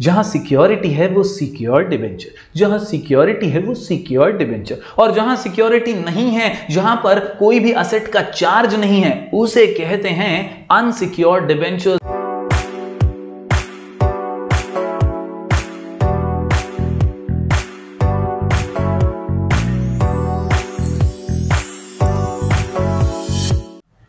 जहाँ सिक्योरिटी है वो सिक्योर डिवेंचर जहाँ सिक्योरिटी है वो सिक्योर डिवेंचर और जहाँ सिक्योरिटी नहीं है, जहाँ पर कोई भी असेट का चार्ज नहीं है, उसे कहते हैं अनसिक्योर डिवेंचर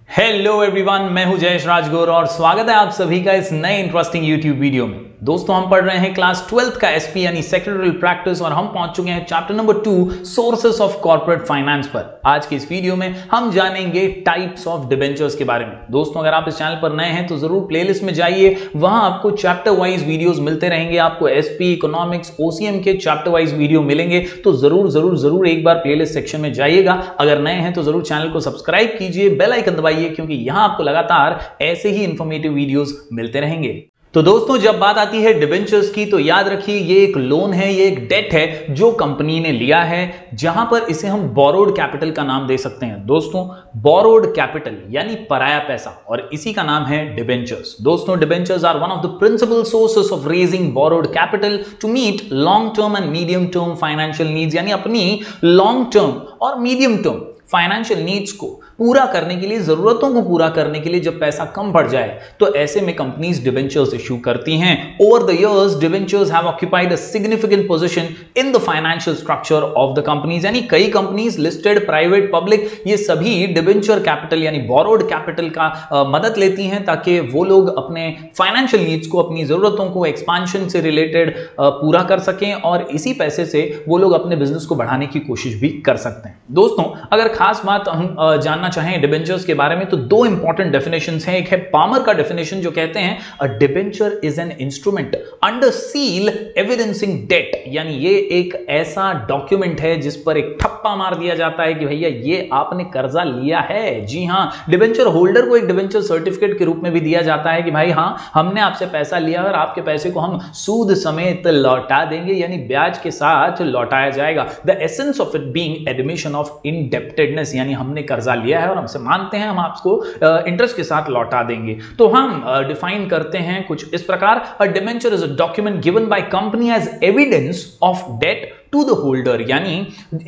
हेलो एवरीवन मैं हूँ जयेश राजगोर और स्वागत है आप सभी का इस नए इंटरेस्टिंग यूट्यूब वीडियो में। दोस्तों, हम पढ़ रहे हैं क्लास ट्वेल्थ का एसपी यानी सेक्रेटरी प्रैक्टिस और हम पहुँच चुके हैं chapter number two sources of corporate finance पर। आज के इस वीडियो में हम जानेंगे टाइप्स ऑफ़ डिबेंचर्स के बारे में। दोस्तों, अगर आप इस चैनल पर नए हैं तो ज़रूर प्लेलिस्ट में जाइए। वहाँ आपको चैप्टर वाइज वीडियोस मिलते रहेंगे। आपको एसपी इकोनॉमिक्स ओसीएम के चैप्टर वाइज वीडियो मिलेंगे। तो ज़रूर ज़रूर ज़रूर एक बार प्लेलिस्ट सेक्शन में जाइएगा। अगर नए हैं तो ज़रूर चैनल को सब्सक्राइब कीजिए बेल आइकन दबाइए, क्योंकि यहाँ आपको लगातार ऐसे ही इंफॉर्मेटिव वीडियोस मिलते रहेंगे। तो दोस्तों, जब बात आती है डिबेंचर्स की तो याद रखिए, ये एक लोन है, ये एक डेट है, जो कंपनी ने लिया है, जहाँ पर इसे हम बोरोड कैपिटल का नाम दे सकते हैं। दोस्तों बोरोड कैपिटल यानी पराया पैसा, और इसी का नाम है डिबेंचर्स दोस्तों debentures are one of the principal sources of raising borrowed capital to meet long term and medium term financial needs यानी अपनी लॉन्ग टर्म और मीडियम टर्म फाइनेंशियल नीड्स को पूरा करने के लिए जरूरतों को पूरा करने के लिए जब पैसा कम पड़ जाए तो ऐसे में कंपनीज़ डिवेंचर्स इशू करती हैं। Over the years debentures have occupied a significant position in the financial structure of the companies यानी कई कंपनीज़ लिस्टेड प्राइवेट पब्लिक ये सभी डिवेंचर कैपिटल यानी बोरोड कैपिटल का आ, मदद लेती हैं ताकि वो लोग अपने फाइनेंशियल नीड्स को अपनी जरूरतों को एक्सपांशन से रिलेटेड पूरा कर सकें और इसी पैसे से वो लोग अपने बिज़नेस को बढ़ाने की कोशिश भी कर सकते हैं। दोस्तों अगर खास बात हम जानना जानना चाहें डिबेंचर्स के बारे में तो दो इंपॉर्टेंट डेफिनेशन हैं। एक है पामर का डेफिनेशन जो कहते हैं a debenture is an instrument under seal evidencing debt यानी ये एक ऐसा डॉक्यूमेंट है जिस पर एक ठप्पा मार दिया जाता है कि भैया, ये आपने कर्जा लिया है। जी हाँ डिबेंचर होल्डर को एक डिबेंचर सर्टिफिकेट के रूप में भी दिया जाता है कि भाई, हाँ, हमने आपसे पैसा लिया और आपके पैसे को हम सूद समेत लौटा देंगे। यानी ब्याज के साथ लौटाया जाएगा। The essence of it being admission of indebtedness यानी हमने कर्जा लिया है और हमसे मानते हैं, हम आपको इंटरेस्ट के साथ लौटा देंगे। तो हम डिफाइन करते हैं कुछ इस प्रकार। अ is a document given by company as evidence of debt to the holder यानी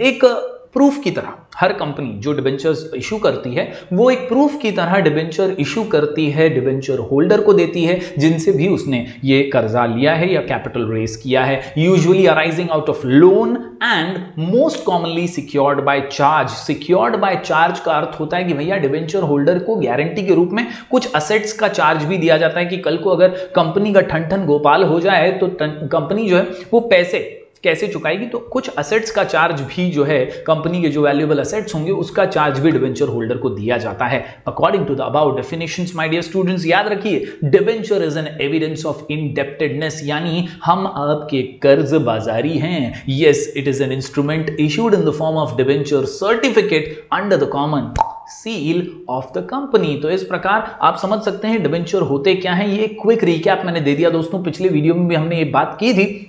एक प्रूफ की तरह। हर कंपनी जो डिबेंचर्स इशू करती है, वो एक प्रूफ की तरह डिबेंचर इशू करती है डिबेंचर होल्डर को देती है, जिनसे भी उसने ये कर्जा लिया है या कैपिटल रेस किया है। Usually arising out of loan and most commonly secured by charge secured by charge का अर्थ होता है कि भैया डिबेंचर होल्डर को गारंटी के रूप में कुछ असेट्स का चार्ज भी दिया जाता है कि कल को अगर कंपनी का ठन ठन गोपाल हो जाए तो कंपनी जो है, वो पैसे कैसे चुकाएगी तो कुछ असेट्स का चार्ज भी जो है कंपनी के जो वैल्यूएबल असेट्स होंगे, उसका चार्ज भी डिवेंचर होल्डर को दिया जाता है। According to the about definition my dear students याद रखिए debenture is an evidence of indebtedness यानी हम आपके कर्ज बाजारी हैं। Yes it is an instrument issued in the form of debenture certificate under the common seal of the company तो इस प्रकार आप समझ सकते हैं डिवेंचर होते क्या हैं? ये क्विक रिकैप मैंने दे दिया दोस्तों, पिछले वीडियो में भी हमने ये बात की थी।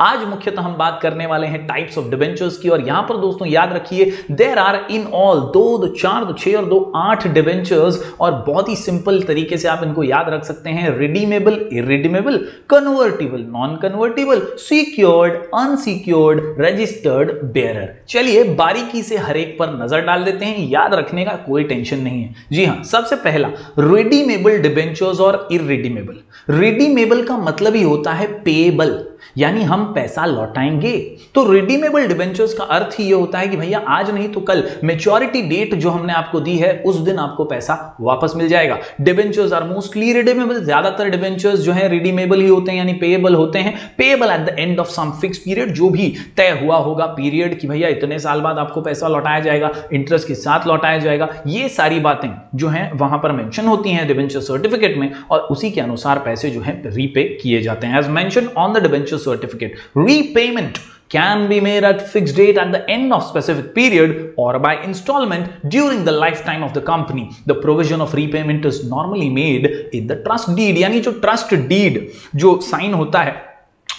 आज मुख्यतः हम बात करने वाले हैं टाइप्स ऑफ़ डिवेंचर्स की, और यहाँ पर दोस्तों याद रखिए देर आर इन ऑल दो दो, चार, दो, छह और दो, आठ डिवेंचर्स और बहुत ही सिंपल तरीके से आप इनको याद रख सकते हैं। Redeemable irredeemable convertible non convertible secured unsecured registered bearer चलिए, बारीकी से हर एक पर नज़र डाल देते हैं, याद रखने का कोई टेंशन नहीं है। जी हाँ सबसे पहला रिडीमेबल डिवेंचर्स और इरिडीमेबल रिडीमेबल का मतलब ही होता है पेबल यानी हम पैसा लौटाएँगे। तो रिडीमेबल डिबेंचर्स का अर्थ ही ये होता है कि भैया, आज नहीं तो कल। मेच्योरिटी डेट जो हमने आपको दी है, उस दिन आपको पैसा वापस मिल जाएगा। डिबेंचर्स आर मोस्टली रिडीमेबल ज़्यादातर डिबेंचर्स जो है रिडीमेबल ही होते हैं, यानी पेएबल होते हैं। Payable at the end of some fix period जो भी तय हुआ होगा पीरियड कि भैया, इतने साल बाद आपको पैसा लौटाया जाएगा इंटरेस्ट के साथ लौटाया जाएगा। ये सारी बातें जो है, वहाँ पर मेंशन होती हैं डिबेंचर सर्टिफिकेट में, और उसी के अनुसार पैसे जो है रीपे किए जाते हैं। As mention on the debenture certificate. Repayment can be made at fixed date at the end of specific period or by installment during the lifetime of the company. The provision of repayment is normally made in the trust deed यानी जो trust deed जो sign होता है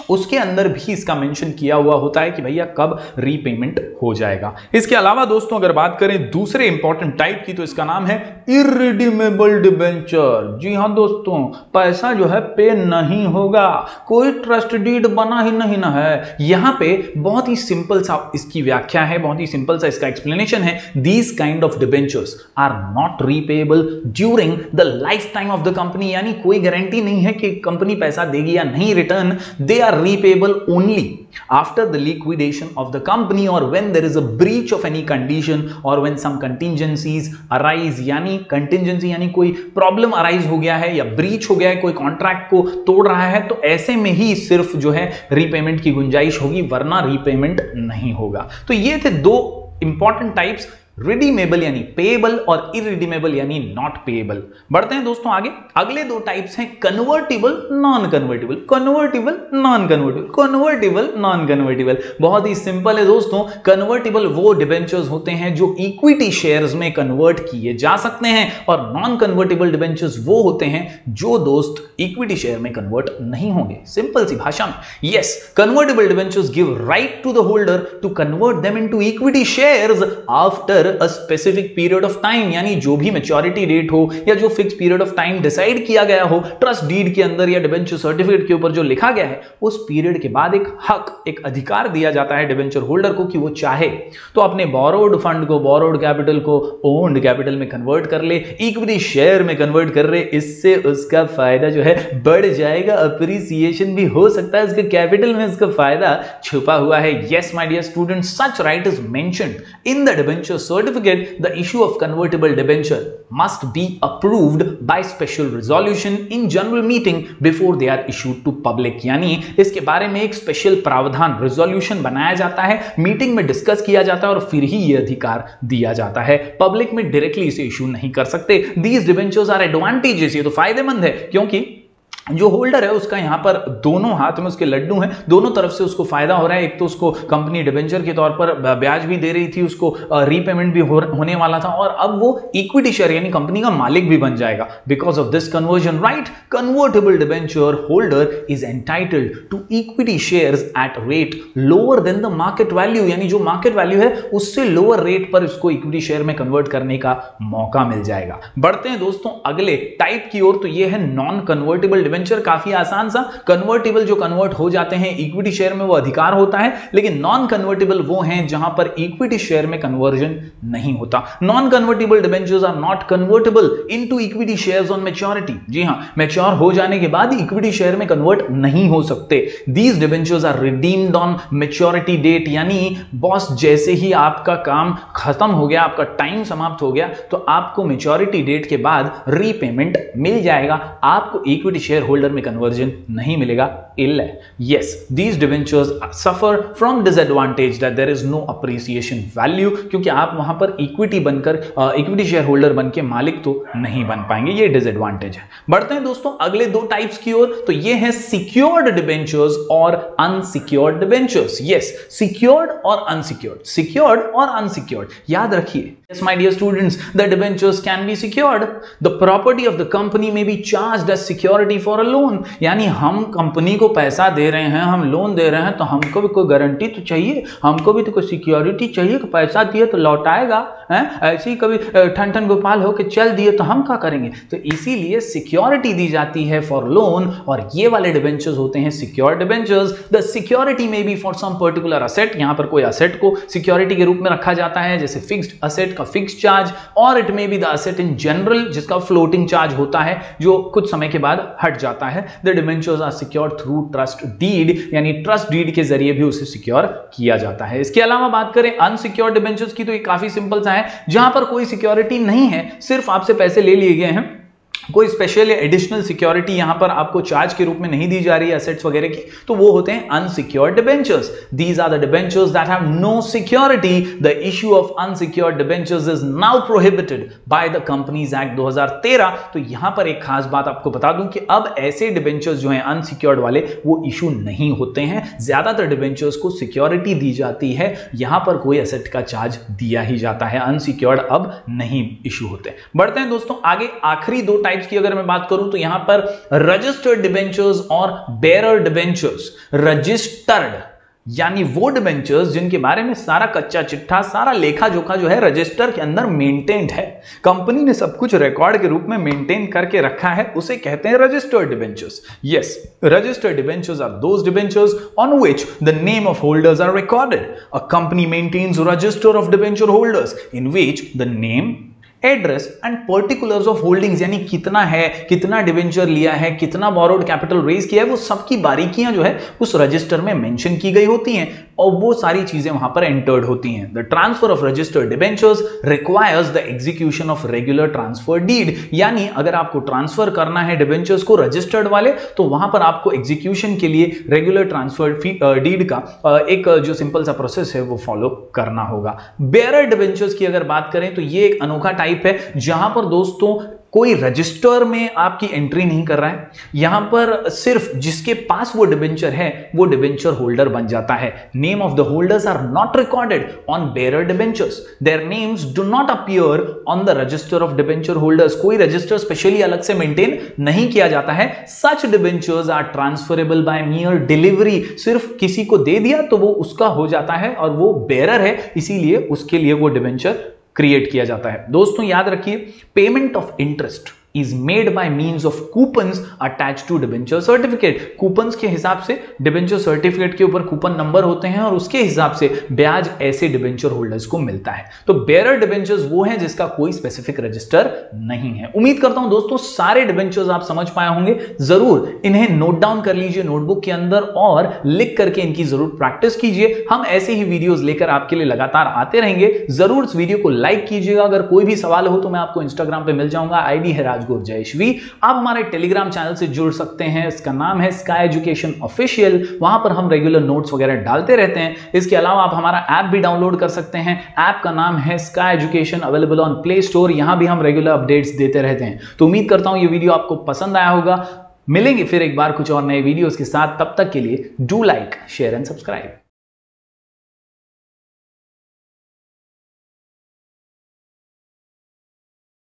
उसके अंदर भी इसका mention किया हुआ होता है कि भैया कब रीपेमेंट हो जाएगा। इसके अलावा दोस्तों, अगर बात करें दूसरे इंपॉर्टेंट टाइप की तो इसका नाम है इरिडीमेबल डिबेंचर जी हाँ दोस्तों, पैसा जो है पे नहीं होगा। कोई ट्रस्ट डीड बना ही नहीं ना है। यहाँ पे बहुत ही सिंपल सा इसकी व्याख्या है, बहुत ही सिंपल सा इसका एक्सप्लेनेशन है। These kind of debentures are not repayable during the life time of the company यानी कोई गारंटी नहीं है कि कंपनी पैसा देगी या नहीं रिटर्न दे are repayable only after the liquidation of the company or when there is a breach of any condition or when some contingencies arise यानी contingency यानी कोई प्रॉब्लम अराइज हो गया है या ब्रीच हो गया है कोई कॉन्ट्रैक्ट को तोड़ रहा है तो ऐसे में ही सिर्फ़ जो है रीपेमेंट की गुंजाइश होगी वरना रीपेमेंट नहीं होगा तो ये थे दो इंपॉर्टेंट टाइप्स रिडीमेबल यानी पेएबल और इरिडीमेबल यानी नॉट पेएबल बढ़ते हैं दोस्तों आगे। अगले दो टाइप्स हैं convertible non convertible convertible non convertible convertible non convertible बहुत ही सिंपल है दोस्तों। कन्वर्टेबल वो डिबेंचर्स होते हैं जो इक्विटी शेयर्स में कन्वर्ट किए जा सकते हैं और नॉन कन्वर्टेबल डिबेंचर्स वो होते हैं जो दोस्त इक्विटी शेयर में कन्वर्ट नहीं होंगे। सिंपल सी भाषा में। Yes convertible debentures give right to the holder to convert them into equity shares after a specific period of time यानी जो भी मेच्योरिटी डेट हो, या जो fix period of time decide किया गया हो ट्रस्ट डीड के अंदर या डिबेंचर सर्टिफिकेट के ऊपर जो लिखा गया है, उस पीरियड के बाद एक हक, एक अधिकार दिया जाता है डिबेंचर होल्डर को कि वो चाहे। तो अपने बोरोड फंड को बोरोड कैपिटल को ओन्ड कैपिटल में कन्वर्ट कर ले इक्विटी शेयर में कन्वर्ट कर ले, इससे उसका फ़ायदा जो है बढ़ जाएगा अप्रिसिएशन भी हो सकता है, उसके कैपिटल में उसका फ़ायदा छुपा हुआ है। Yes my dear student such right is mentioned in the debenture certificate, the issue of convertible debenture must be approved by special resolution in general meeting before they are issued to public. यानी इसके बारे में एक special प्रावधान resolution बनाया जाता है meeting में डिस्कस किया जाता है और फिर ही यह अधिकार दिया जाता है पब्लिक में डायरेक्टली इसे इशू नहीं कर सकते दीज डिबेंचर्स आर एडवांटेजेस ये तो फ़ायदेमंद है क्योंकि जो होल्डर है उसका यहाँ पर दोनों हाथ में उसके लड्डू हैं। दोनों तरफ़ से उसको फ़ायदा हो रहा है। एक तो उसको कंपनी डिबेंचर के तौर पर ब्याज भी दे रही थी उसको रीपेमेंट भी हो, होने वाला था और अब वो इक्विटी शेयर यानी कंपनी का मालिक भी बन जाएगा। Because of this conversion right convertible debenture holder is entitled to equity share at rate lower than the market value यानी जो मार्केट वैल्यू है उससे लोअर रेट पर उसको इक्विटी शेयर में कन्वर्ट करने का मौका मिल जाएगा। बढ़ते हैं दोस्तों अगले टाइप की ओर। तो ये है नॉन कन्वर्टेबल डिवेंचर काफ़ी आसान सा कन्वर्टेबल जो कन्वर्ट हो जाते हैं इक्विटी शेयर में वो अधिकार होता है, लेकिन नॉन कन्वर्टेबल वो हैं जहाँ पर इक्विटी शेयर में कन्वर्जन नहीं होता। Non convertible debentures are not convertible into equity shares on maturity जी हाँ मैच्योर हो जाने के बाद इक्विटी शेयर में कन्वर्ट नहीं हो सकते। These debentures are redeemed on maturity date यानी बॉस जैसे ही आपका काम खत्म हो गया, आपका टाइम समाप्त हो गया तो आपको मेच्योरिटी डेट के बाद रीपेमेंट मिल जाएगा। आपको इक्विटी शेयर होल्डर में कन्वर्जन नहीं मिलेगा इल है। Yes these debentures suffer from disadvantage that there is no appreciation value क्योंकि आप वहाँ पर इक्विटी बनकर इक्विटी शेयर होल्डर बन के मालिक तो नहीं बन पाएँगे ये डिसएडवांटेज है। बढ़ते हैं दोस्तों अगले दो टाइप्स की ओर तो ये है सिक्योर्ड डिवेंचर्स और अनसिक्योर्ड डिवेंचर्स यस सिक्योर्ड और अनसिक्योर्ड सिक्योर्ड और अनसिक्योर्ड याद रखिए Yes, my dear students, the debentures can be secured. The property of the company may be charged as security for a loan. यानी हम company को पैसा दे रहे हैं, हम लोन दे रहे हैं तो हमको भी कोई गारंटी तो चाहिए। हमको भी तो कोई सिक्योरिटी चाहिए कि पैसा दिए तो लौटाएगा, है? ऐसे ही कभी ठन ठन गोपाल हो के चल दिए तो हम क्या करेंगे? तो इसीलिए सिक्योरिटी दी जाती है फॉर लोन और ये वाले डिबेंचर्स होते हैं secure debentures the security may be for some particular asset यहाँ पर कोई असेट को सिक्योरिटी के रूप में रखा जाता है, जैसे फिक्स्ड असेट का फिक्स चार्ज और it may be the asset in general जिसका फ्लोटिंग चार्ज होता है, जो कुछ समय के बाद हट जाता है। The debentures are secure through trust deed यानी ट्रस्ट डीड के ज़रिए भी उसे सिक्योर किया जाता है। इसके अलावा बात करें अनसिक्योर डिबेंचर्स की तो ये काफ़ी सिंपल सा है। जहाँ पर कोई सिक्योरिटी नहीं है, सिर्फ़ आपसे पैसे ले लिए गए हैं। कोई स्पेशल एडिशनल सिक्योरिटी यहाँ पर आपको चार्ज के रूप में नहीं दी जा रही असेट्स वगैरह की तो वो होते हैं unsecured debentures these are the debentures that have no security the issue of unsecured debentures is now prohibited by the companies act 2013 तो यहाँ पर एक खास बात आपको बता दूँ कि अब ऐसे डिबेंचर्स जो हैं अनसिक्योर्ड वाले, वो इशू नहीं होते हैं. ज़्यादातर डिबेंचर्स को सिक्योरिटी दी जाती है. यहाँ पर कोई असेट का चार्ज दिया ही जाता है. अनसिक्योर्ड अब नहीं इशू होते. बढ़ते हैं दोस्तों, आगे आखिरी दो टाइप टाइप्स की अगर मैं बात करूँ तो यहाँ पर रजिस्टर्ड डिबेंचर्स और बेरर डिबेंचर्स रजिस्टर्ड यानी वो डिबेंचर्स जिनके बारे में सारा कच्चा चिट्ठा, सारा लेखा जोखा जो है रजिस्टर के अंदर मेंटेन्ड है। कंपनी ने सब कुछ रिकॉर्ड के रूप में मेंटेन करके रखा है, उसे कहते हैं registered debentures yes registered debentures are those debentures on which the name of holders are recorded a company maintains register of debenture holders in which the name address and particulars of holdings यानी कितना है, कितना debenture लिया है, कितना borrowed capital raise किया है, वो सबकी बारीकियाँ जो है, उस रजिस्टर में मेंशन की गई होती हैं और वो सारी चीज़ें वहाँ पर एंटर्ड होती हैं। The transfer of registered debentures requires the execution of regular transfer deed यानी अगर आपको ट्रांसफ़र करना है डिबेंचर्स को रजिस्टर्ड वाले तो वहाँ पर आपको एग्जीक्यूशन के लिए रेगुलर ट्रांसफ़र डीड का एक जो सिंपल सा प्रोसेस है, वो फॉलो करना होगा। बेयर डिबेंचर्स की अगर बात करें तो ये एक अनोखा टाइप है, जहाँ पर दोस्तों कोई रजिस्टर में आपकी एंट्री नहीं कर रहा है, यहाँ पर सिर्फ़ जिसके पास वो डिबेंचर है, वो डिबेंचर होल्डर बन जाता है। Name of the holders are not recorded on bearer debentures their names do not appear on the register of debenture holders कोई रजिस्टर स्पेशली अलग से मेंटेन नहीं किया जाता है। Such debentures are transferable by mere delivery सिर्फ़ किसी को दे दिया तो वो उसका हो जाता है और वो बेरर है, इसीलिए उसके लिए वो डिबेंचर क्रिएट किया जाता है। दोस्तों याद रखिए payment of interest is made by means of coupons attach to debenture certificate coupons के हिसाब से डिबेंचर सर्टिफिकेट के ऊपर कूपन नंबर होते हैं और उसके हिसाब से ब्याज ऐसे डिबेंचर होल्डर्स को मिलता है। तो बेरर डिबेंचर्स वो हैं जिसका कोई स्पेसिफिक रजिस्टर नहीं है। उम्मीद करता हूँ दोस्तों, सारे डिबेंचर्स आप समझ पाए होंगे। ज़रूर इन्हें नोट डाउन कर लीजिए नोटबुक के अंदर और लिख करके इनकी ज़रूर प्रैक्टिस कीजिए। हम ऐसे ही वीडियोस लेकर आपके लिए लगातार आते रहेंगे। ज़रूर इस वीडियो को लाइक कीजिएगा। अगर कोई भी सवाल हो तो मैं आपको इंस्टाग्राम पे मिल जाऊँगा। आईडी है राज। राजगुर जयश्वी। आप हमारे टेलीग्राम चैनल से जुड़ सकते हैं। इसका नाम है स्काई एजुकेशन ऑफिशियल वहाँ पर हम रेगुलर नोट्स वगैरह डालते रहते हैं। इसके अलावा आप हमारा ऐप भी डाउनलोड कर सकते हैं। ऐप का नाम है Sky Education available on Play Store यहाँ भी हम रेगुलर अपडेट्स देते रहते हैं। तो उम्मीद करता हूँ ये वीडियो आपको पसंद आया होगा। मिलेंगे फिर एक बार कुछ और नए वीडियोस के साथ। तब तक के लिए do like share and subscribe